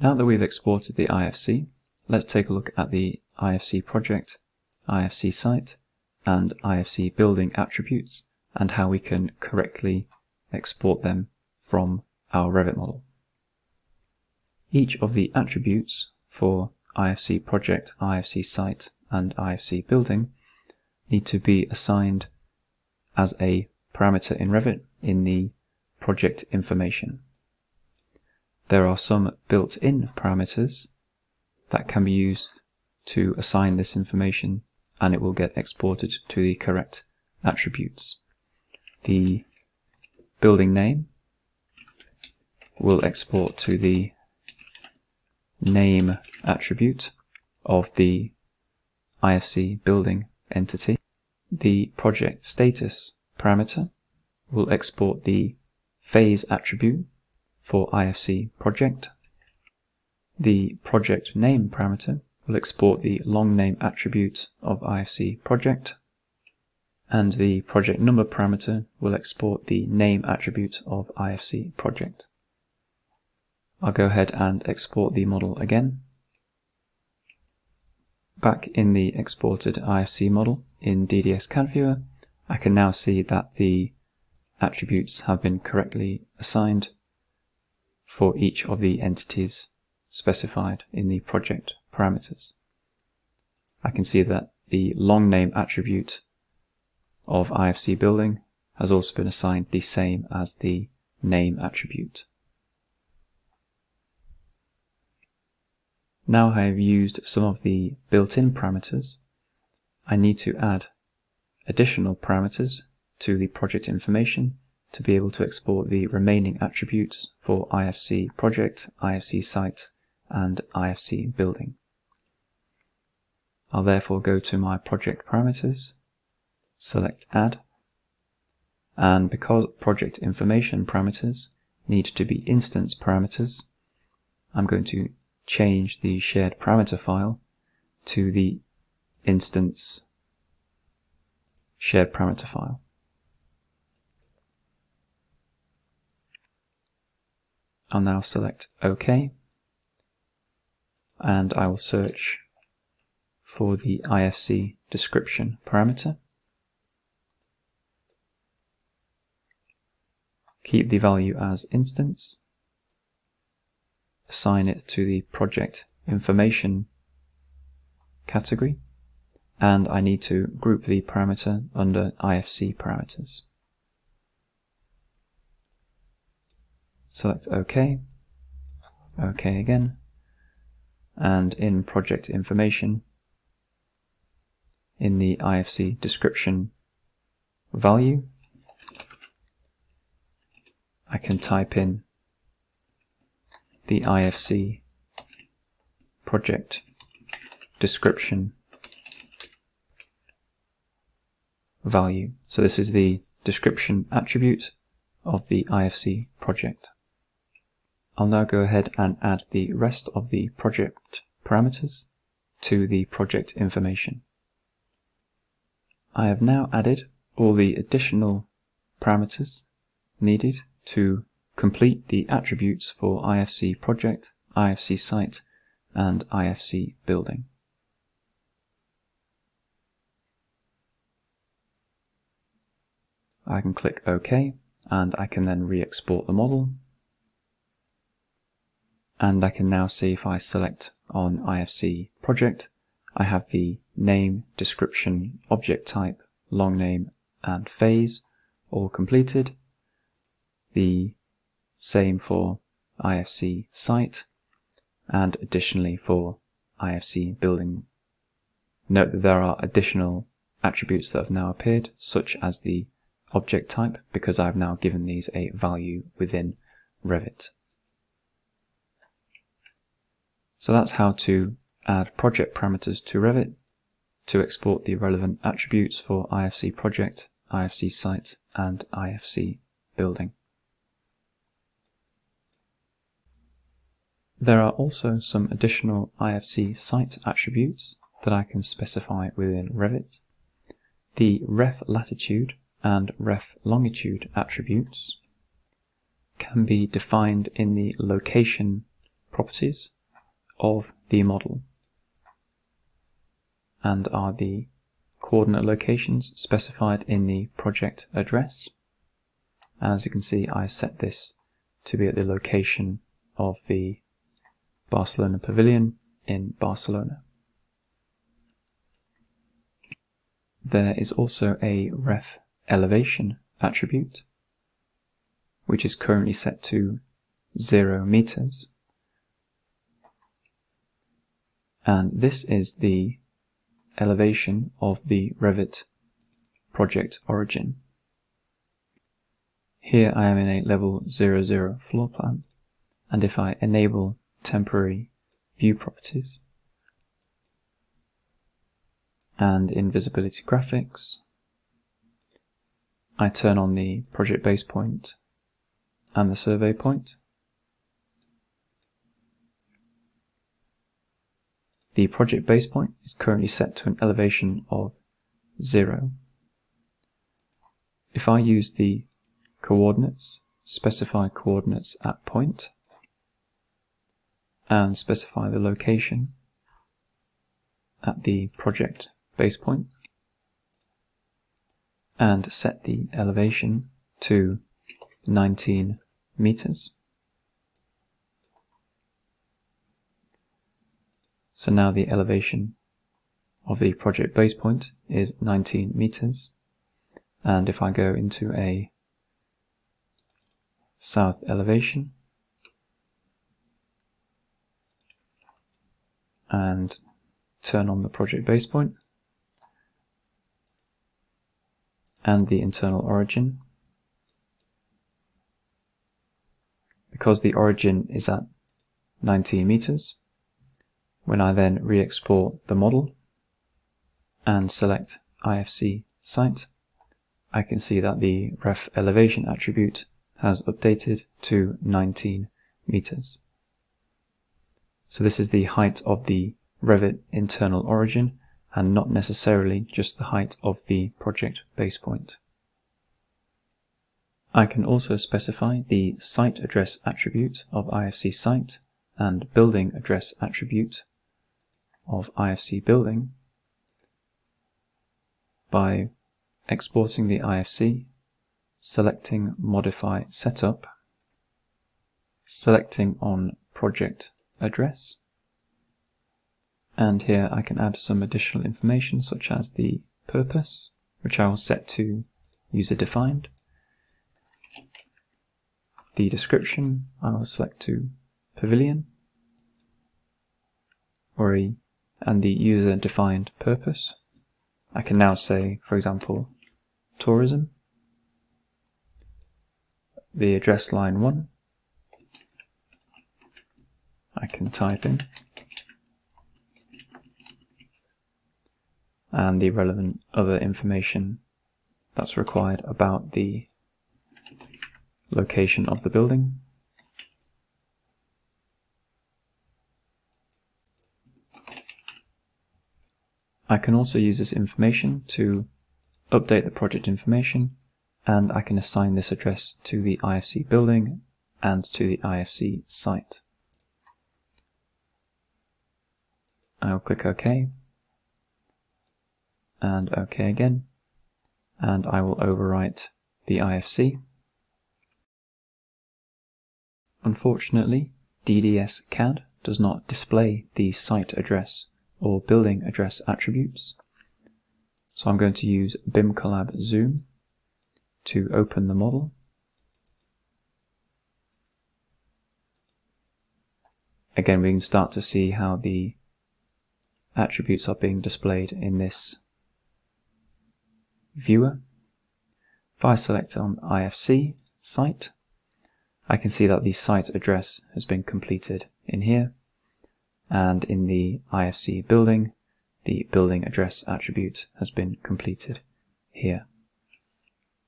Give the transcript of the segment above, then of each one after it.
Now that we've exported the IFC, let's take a look at the IFC project, IFC site, and IFC building attributes and how we can correctly export them from our Revit model. Each of the attributes for IFC project, IFC site, and IFC building need to be assigned as a parameter in Revit in the project information. There are some built-in parameters that can be used to assign this information and it will get exported to the correct attributes. The building name will export to the name attribute of the IFC building entity. The project status parameter will export the phase attribute for IFC project. The project name parameter will export the long name attribute of IFC project and the project number parameter will export the name attribute of IFC project. I'll go ahead and export the model again. Back in the exported IFC model in DDS CAD Viewer, I can now see that the attributes have been correctly assigned for each of the entities specified in the project parameters. I can see that the long name attribute of IFC building has also been assigned the same as the name attribute. Now I have used some of the built-in parameters, I need to add additional parameters to the project information to be able to export the remaining attributes for IFC project, IFC site, and IFC building. I'll therefore go to my project parameters, select add, and because project information parameters need to be instance parameters, I'm going to change the shared parameter file to the instance shared parameter file. I'll now select OK and I will search for the IFC description parameter. Keep the value as instance. Assign it to the project information category and I need to group the parameter under IFC parameters. Select OK, OK again, and in project information, in the IFC description value, I can type in the IFC project description value. So this is the description attribute of the IFC project. I'll now go ahead and add the rest of the project parameters to the project information. I have now added all the additional parameters needed to complete the attributes for IFC project, IFC site, and IFC building. I can click OK and I can then re-export the model and I can now see if I select on IFC project I have the name, description, object type, long name and phase all completed. The same for IFC site and additionally for IFC building. Note that there are additional attributes that have now appeared such as the object type because I've now given these a value within Revit. So that's how to add project parameters to Revit to export the relevant attributes for IFC project, IFC site, and IFC building. There are also some additional IFC site attributes that I can specify within Revit. The ref latitude and ref longitude attributes can be defined in the location properties of the model and are the coordinate locations specified in the project address. And as you can see, I set this to be at the location of the Barcelona Pavilion in Barcelona. There is also a ref elevation attribute, which is currently set to 0 meters. And this is the elevation of the Revit project origin. Here I am in a level 00 floor plan, and if I enable temporary view properties and invisibility graphics, I turn on the project base point and the survey point. The project base point is currently set to an elevation of 0. If I use the coordinates, specify coordinates at point, and specify the location at the project base point, and set the elevation to 19 meters. So now the elevation of the project base point is 19 meters. And if I go into a south elevation and turn on the project base point and the internal origin, because the origin is at 19 meters, when I then re-export the model and select IFC site, I can see that the ref elevation attribute has updated to 19 meters. So this is the height of the Revit internal origin and not necessarily just the height of the project base point. I can also specify the site address attribute of IFC site and building address attribute of IFC building by exporting the IFC, selecting Modify Setup, selecting on Project Address, and here I can add some additional information such as the purpose, which I will set to user defined. The description I will select to pavilion or a and the user-defined purpose. I can now say, for example, tourism, the address line 1, I can type in, and the relevant other information that's required about the location of the building. I can also use this information to update the project information and I can assign this address to the IFC building and to the IFC site. I'll click OK and OK again and I will overwrite the IFC. Unfortunately, DDS CAD does not display the site address or building address attributes. So I'm going to use BIMCollab Zoom to open the model. Again, we can start to see how the attributes are being displayed in this viewer. If I select on IFC site, I can see that the site address has been completed in here and in the IFC building, the building address attribute has been completed here.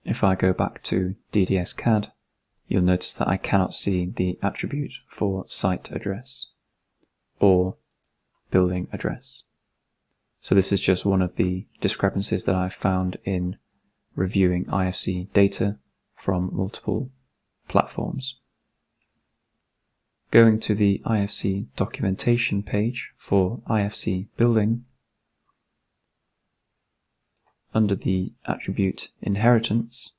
If I go back to DDS CAD, you'll notice that I cannot see the attribute for site address or building address. So this is just one of the discrepancies that I've found in reviewing IFC data from multiple platforms. Going to the IFC documentation page for IFC building, under the attribute inheritance,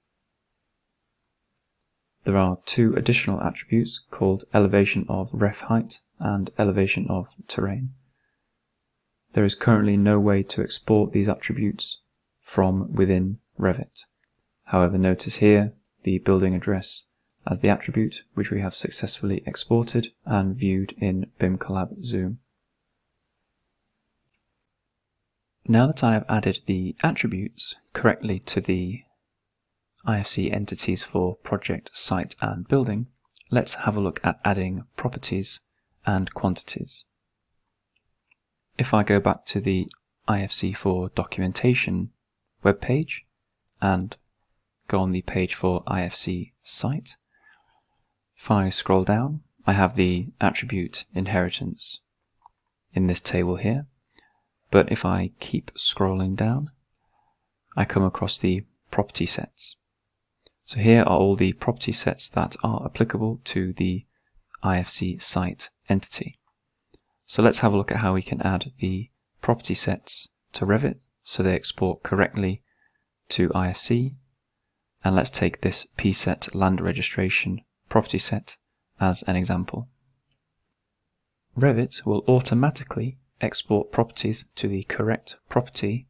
there are two additional attributes called elevation of ref height and elevation of terrain. There is currently no way to export these attributes from within Revit. However, notice here the building address as the attribute which we have successfully exported and viewed in BIM Collab Zoom. Now that I have added the attributes correctly to the IFC entities for project, site and building, let's have a look at adding properties and quantities. If I go back to the IFC4 documentation web page and go on the page for IFC site, if I scroll down, I have the attribute inheritance in this table here. But if I keep scrolling down, I come across the property sets. So here are all the property sets that are applicable to the IFC site entity. So let's have a look at how we can add the property sets to Revit so they export correctly to IFC. And let's take this pset land registration property set as an example. Revit will automatically export properties to the correct property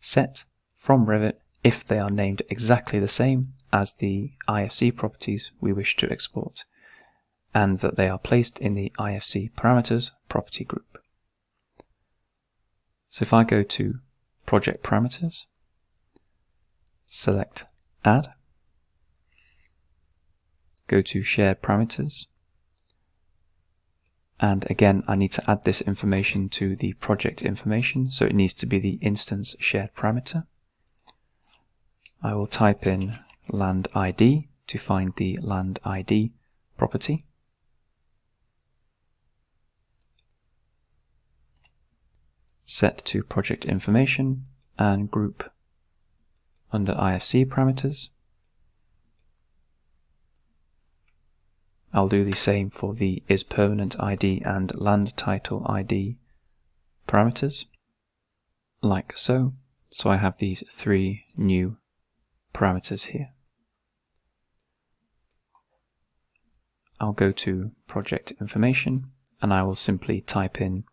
set from Revit if they are named exactly the same as the IFC properties we wish to export, and that they are placed in the IFC parameters property group. So if I go to project parameters, select add, go to shared parameters. And again, I need to add this information to the project information, so it needs to be the instance shared parameter. I will type in land ID to find the land ID property. Set to project information and group under IFC parameters. I'll do the same for the is permanent ID and land title ID parameters, like so. So I have these three new parameters here. I'll go to project information and I will simply type in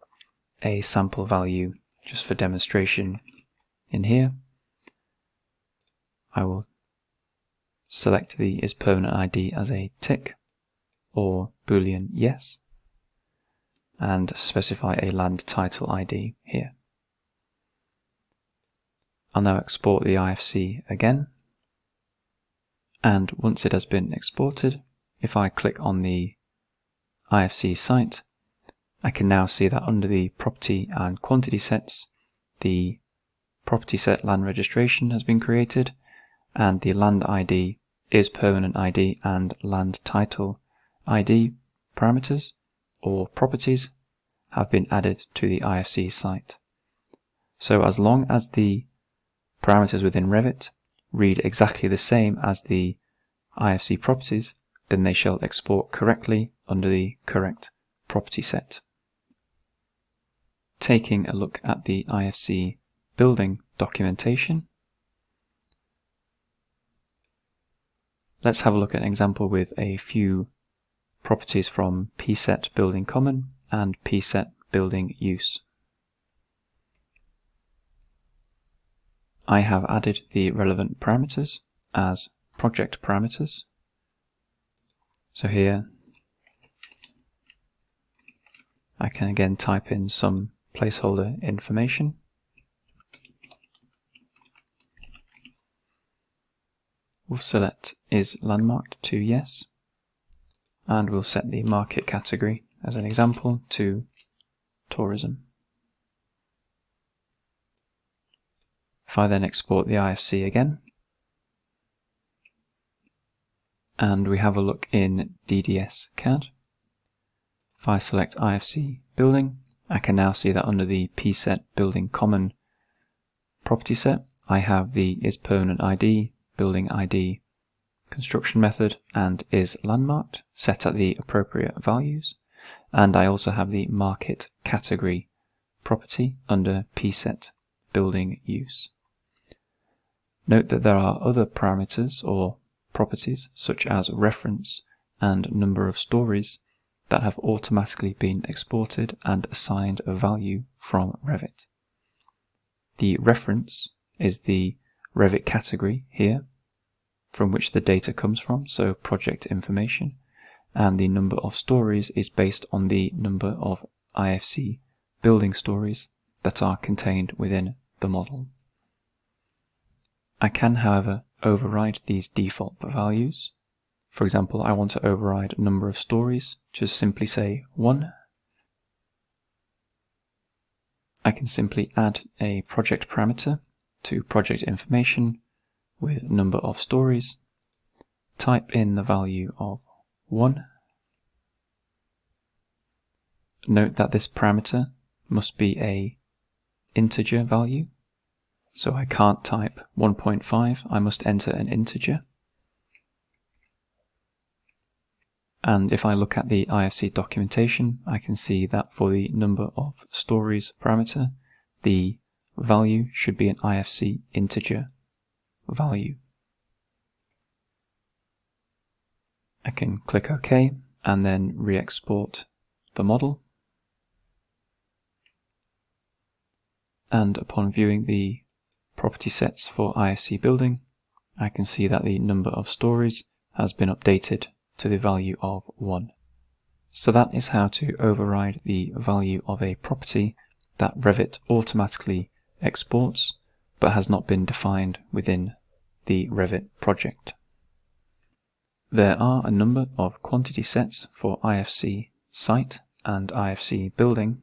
a sample value just for demonstration in here. I will select the is permanent ID as a tick or boolean yes and specify a land title ID here. I'll now export the IFC again and once it has been exported if I click on the IFC site I can now see that under the property and quantity sets the property set land registration has been created and the land ID is permanent ID and land title ID parameters or properties have been added to the IFC site. So as long as the parameters within Revit read exactly the same as the IFC properties, then they shall export correctly under the correct property set. Taking a look at the IFC building documentation, let's have a look at an example with a few properties from pset building common and pset building use. I have added the relevant parameters as project parameters. So here I can again type in some placeholder information. We'll select is landmarked to yes and we'll set the market category as an example to tourism. If I then export the IFC again, and we have a look in DDS CAD, if I select IFC building, I can now see that under the pset building common property set, I have the is permanent ID, building ID, construction method and is landmarked set at the appropriate values and I also have the market category property under pset building use. Note that there are other parameters or properties such as reference and number of stories that have automatically been exported and assigned a value from Revit. The reference is the Revit category here from which the data comes from, so project information, and the number of stories is based on the number of IFC building stories that are contained within the model. I can, however, override these default values. For example, I want to override number of stories, just simply say 1. I can simply add a project parameter to project information with number of stories, type in the value of 1. Note that this parameter must be a integer value so I can't type 1.5, I must enter an integer. And if I look at the IFC documentation, I can see that for the number of stories parameter, the value should be an IFC integer value. I can click OK and then re-export the model. And upon viewing the property sets for IFC building, I can see that the number of stories has been updated to the value of 1. So that is how to override the value of a property that Revit automatically exports but has not been defined within the Revit project. There are a number of quantity sets for IFC site and IFC building,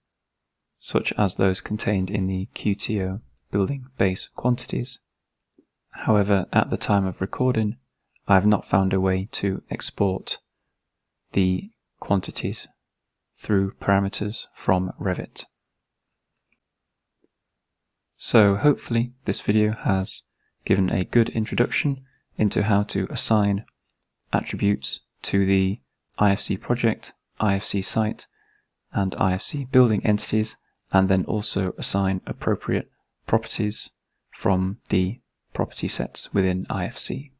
such as those contained in the QTO building base quantities. However, at the time of recording, I have not found a way to export the quantities through parameters from Revit. So hopefully this video has given a good introduction into how to assign attributes to the IFC project, IFC site, and IFC building entities, and then also assign appropriate properties from the property sets within IFC.